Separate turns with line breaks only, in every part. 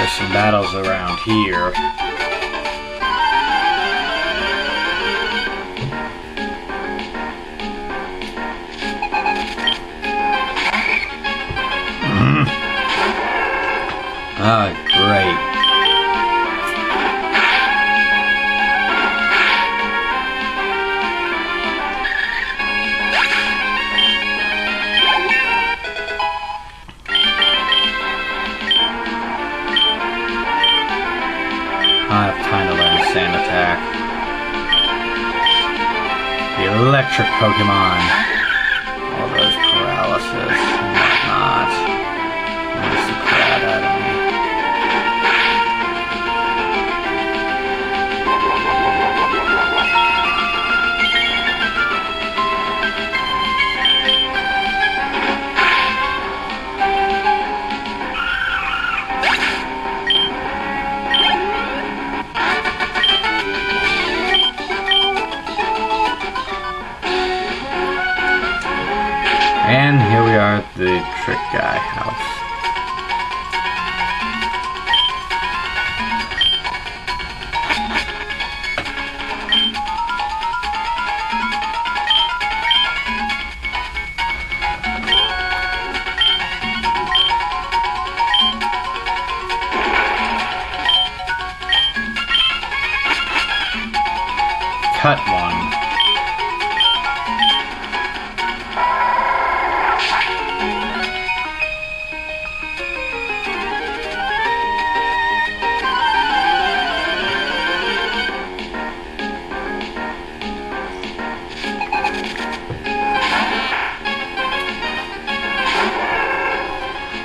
There's some battles around here. Mm. Ah, great. Sand Attack. The electric Pokemon. All those paralysis And here we are at the Trick Guy house.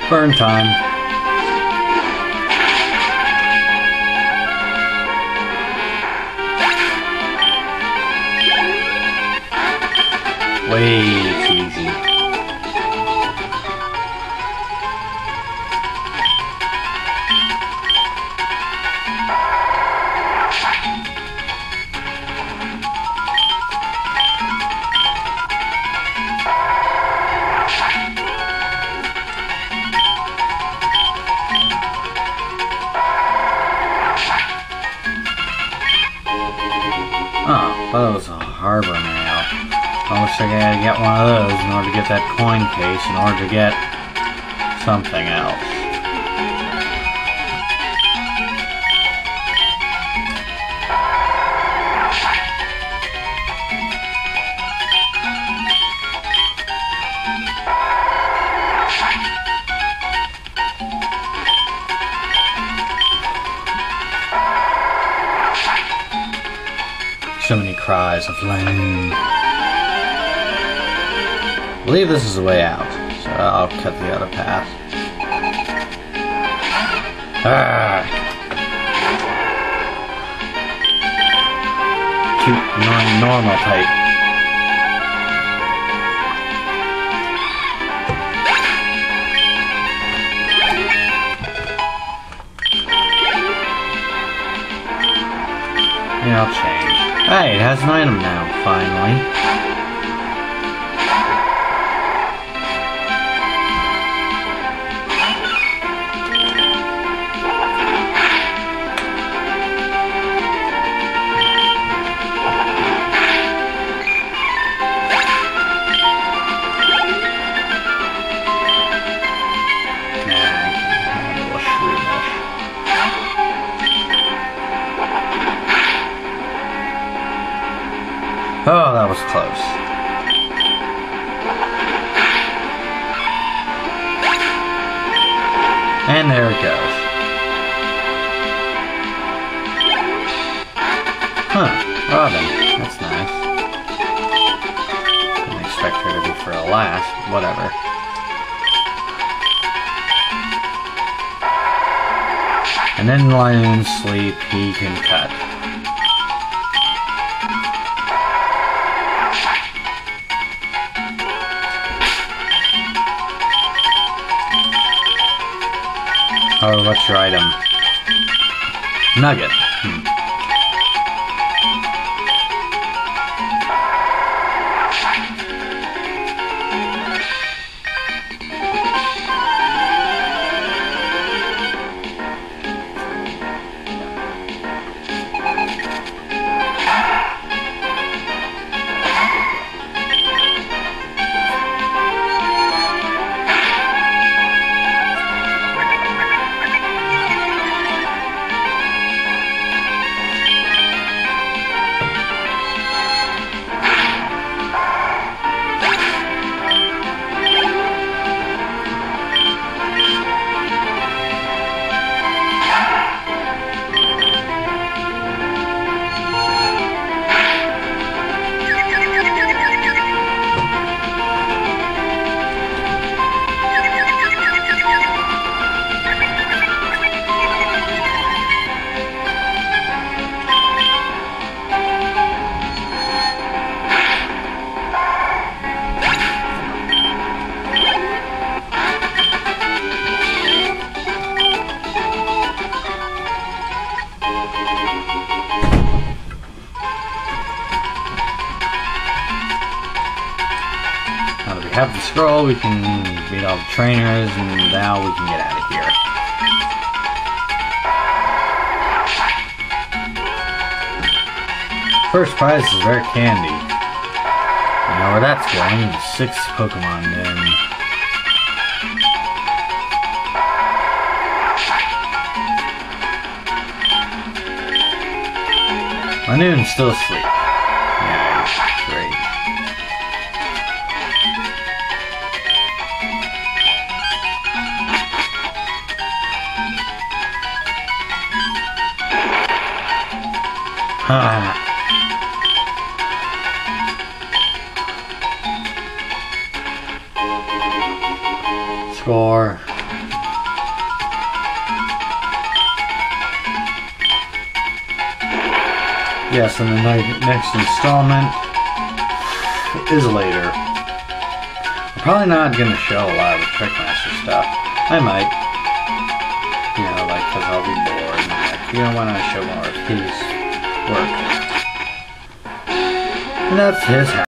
Burn time. Way too easy. Was a harbor mail. I like I gotta get one of those in order to get that coin case in order to get something else. So many cries of lame. I believe this is the way out, so I'll cut the other path. Ah. Cute, normal type. Hey, it has an item now, finally. Close. And there it goes. Huh, Robin. That's nice. Didn't expect her to be for a last. Whatever. And then Lion sleep, he can cut. Oh, what's your item? Nugget. Hmm. Have the scroll, we can beat all the trainers, and now we can get out of here. First prize is rare candy. I know where that's going. Six Pokemon Den. Linoone's still asleep. Score. Yes, and the next installment is later. I'm probably not going to show a lot of the Trickmaster stuff. I might. You know, like, because I'll be bored. And like, you know, why not show more of work? And that's his house.